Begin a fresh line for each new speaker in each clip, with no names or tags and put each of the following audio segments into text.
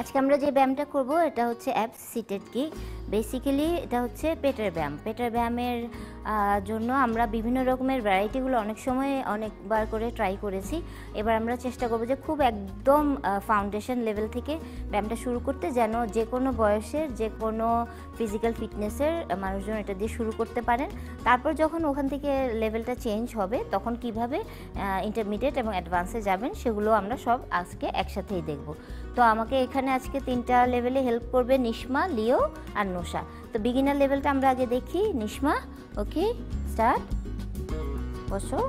আজকে আমরা যে ব্যায়ামটা করব এটা হচ্ছে অ্যাপ সিটেড কিক। বেসিক্যালি এটা হচ্ছে পেটের ব্যায়াম। পেটের ব্যায়ামের জন্য আমরা বিভিন্ন রকমের ভ্যারাইটিগুলো অনেক সময় অনেকবার করে ট্রাই করেছি। এবার আমরা চেষ্টা করব যে খুব একদম ফাউন্ডেশন লেভেল থেকে ব্যায়ামটা শুরু করতে, যেন যে কোনো বয়সের, যে কোনো ফিজিক্যাল ফিটনেসের মানুষজন এটা দিয়ে শুরু করতে পারেন। তারপর যখন ওখান থেকে লেভেলটা চেঞ্জ হবে, তখন কীভাবে ইন্টারমিডিয়েট এবং অ্যাডভান্সে যাবেন, সেগুলো আমরা সব আজকে একসাথেই দেখব। তো আমাকে এখানে আজকে তিনটা লেভেলে হেল্প করবে নিশমা, লিও আর নোশা তো বিগিনার লেভেলটা আমরা আগে দেখি। নিশমা ওকে স্টার্ট বসো।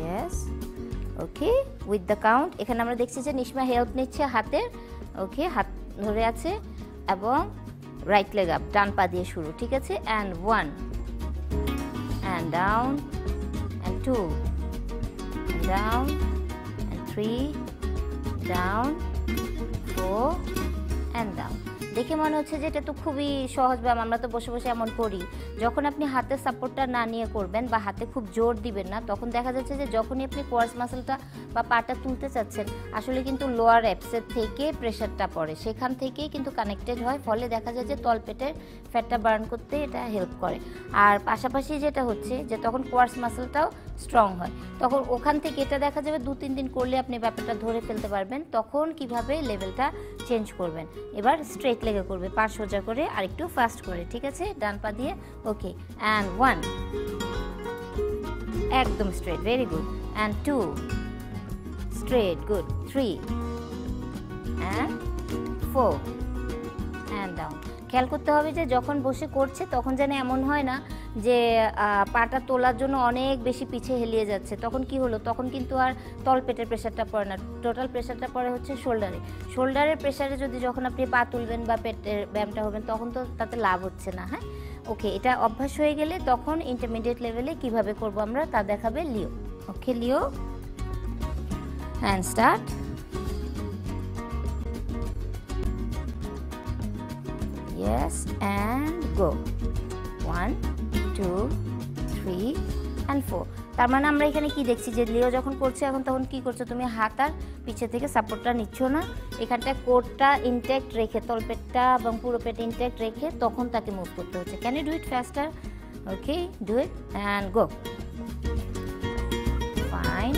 Yes okay with the count এখানে আমরা দেখছি যে নিশমা হেল্প নিচ্ছে হাতের ওকে হাত ধরে আছে এবং রাইট লেগ আপ ডান পা দিয়ে শুরু, ঠিক আছে? And one and down and two down and three down four and down দেখে মনে হচ্ছে যে এটা তো খুবই সহজ ব্যায়াম, আমরা তো বসে বসে এমন করি। যখন আপনি হাতের সাপোর্টটা না নিয়ে করবেন বা হাতে খুব জোর দিবেন না, তখন দেখা যাচ্ছে যে যখনই আপনি কোয়ার্স মাসেলটা বা পাটা তুলতে চাচ্ছেন, আসলে কিন্তু লোয়ার অ্যাপসের থেকে প্রেশারটা পড়ে। সেখান থেকেই কিন্তু কানেক্টেড হয়, ফলে দেখা যায় যে তলপেটের ফ্যাটটা বার্ন করতে এটা হেল্প করে। আর পাশাপাশি যেটা হচ্ছে যে তখন কোয়ার্স মাসেলটাও স্ট্রং হয়। তখন ওখান থেকে এটা দেখা যাবে দু, তিন দিন করলে আপনি ব্যাপারটা ধরে ফেলতে পারবেন, তখন কীভাবে লেভেলটা চেঞ্জ করবেন। এবার স্ট্রেট লেগে করবে পা সোজা করে আর একটু ফাস্ট করে, ঠিক আছে? ডান পা দিয়ে ওকে অ্যান্ড ওয়ান একদম straight very good and two straight good three and four and down খেয়াল করতে হবে যে যখন বসে করছে তখন যেন এমন হয় না যে পাটা তোলার জন্য অনেক বেশি পিছে হেলিয়ে যাচ্ছে। তখন কি হলো? তখন কিন্তু আর তল পেটের প্রেশারটা পড়ে না। টোটাল প্রেশারটা পড়ে হচ্ছে শোল্ডারে শোল্ডারের প্রেশারে যদি যখন আপনি পা তুলবেন বা পেটের ব্যায়ামটা হবেন, তখন তো তাতে লাভ হচ্ছে না হ্যাঁ? ওকে, এটা অভ্যাস হয়ে গেলে তখন ইন্টারমিডিয়েট লেভেলে কীভাবে করব আমরা তা দেখাবে Leo. Okay, Leo? Hand start Yes, and go. One, two, three, and four. তার মানে আমরা এখানে কি দেখছি? যে লিও যখন করছে এখন তখন কি করছ? তুমি হাত আর পিছে থেকে সাপোর্টটা নিচ্ছ না। এখানটায় কোটটা ইনটেক্ট রেখে তলপেটটা এবং পুরো পেট ইনটেক্ট রেখে তখন তাকে মুভ করতে হচ্ছে। Can you do it faster okay do it and go fine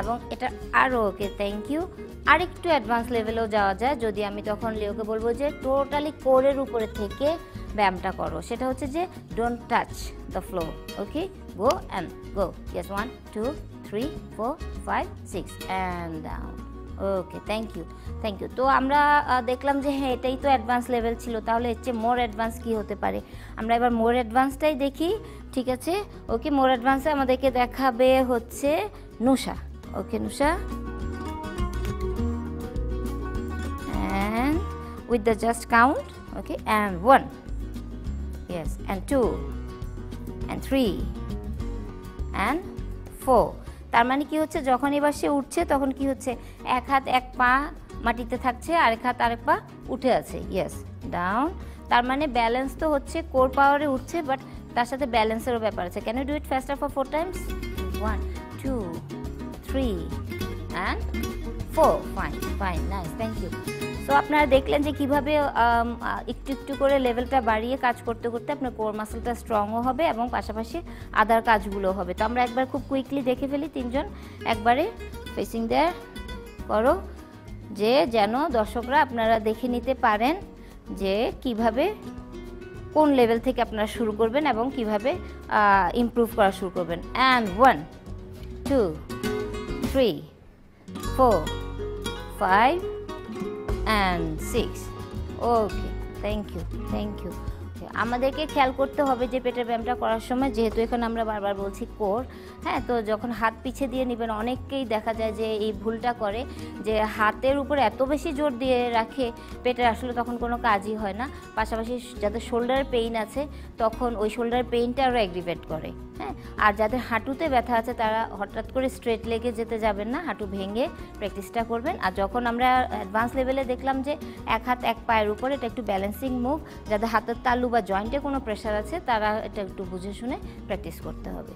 এবং এটা আরও ওকে থ্যাংক ইউ আর একটু অ্যাডভান্স লেভেলেও যাওয়া যায়। যদি আমি তখন লিওকে বলব যে টোটালি কোরের উপরে থেকে ব্যায়ামটা করো। সেটা হচ্ছে যে don't touch the flow okay go and go yes one two three four five six and down okay thank you thank you তো আমরা দেখলাম যে হ্যাঁ এটাই তো অ্যাডভান্স লেভেল ছিল। তাহলে এর চেয়ে মোর অ্যাডভান্স কী হতে পারে? আমরা এবার মোর অ্যাডভান্সটাই দেখি, ঠিক আছে? ওকে মোর অ্যাডভান্সে আমাদেরকে দেখাবে হচ্ছে নুষা ওকে নুষা with the just count, okay, and one. Yes, and two, and three, and four. তার মানে কি হচ্ছে? যখন এবার সে উঠছে, তখন কি হচ্ছে? এক হাত এক পা মাটিতে থাকছে, আরেক হাত আরেক পা উঠে আছে। ইয়েস ডাউন তার মানে ব্যালেন্স তো হচ্ছে কোর পাওয়ারে উঠছে বাট তার সাথে ব্যালেন্সেরও ব্যাপার আছে। Can you do it faster for four times one two three and four fine fine nice thank you তো আপনারা দেখলেন যে কীভাবে একটু একটু করে লেভেলটা বাড়িয়ে কাজ করতে করতে আপনার কোর মাসেলটা স্ট্রংও হবে এবং পাশাপাশি আদার কাজগুলো হবে। তো আমরা একবার খুব কুইকলি দেখে ফেলি তিনজন একবারে ফেসিং দেয়ার করো যে যেন দর্শকরা আপনারা দেখে নিতে পারেন যে কীভাবে কোন লেভেল থেকে আপনারা শুরু করবেন এবং কীভাবে ইমপ্রুভ করা শুরু করবেন। And one two three four five and six okay thank you thank you আমাদেরকে খেয়াল করতে হবে যে পেটের ব্যায়ামটা করার সময়, যেহেতু এখানে আমরা বারবার বলছি কোর হ্যাঁ তো যখন হাত পিছে দিয়ে নেবেন, অনেককেই দেখা যায় যে এই ভুলটা করে যে হাতের উপরে এত বেশি জোর দিয়ে রাখে, পেটের আসলে তখন কোনো কাজই হয় না। পাশাপাশি যাদের শোল্ডার পেইন আছে, তখন ওই শোল্ডার পেইনটা আরও অ্যাগ্রিভেট করে। হ্যাঁ আর যাদের হাঁটুতে ব্যথা আছে তারা হঠাৎ করে স্ট্রেট লেগে যেতে যাবেন না, হাঁটু ভেঙে প্র্যাকটিসটা করবেন। আর যখন আমরা অ্যাডভান্স লেভেলে দেখলাম যে এক হাত এক পায়ের উপরে এটা একটু ব্যালেন্সিং মুভ যাদের হাতের তালু বা জয়েন্টে কোনো প্রেশার আছে, তারা এটা একটু বুঝে শুনে প্র্যাকটিস করতে হবে।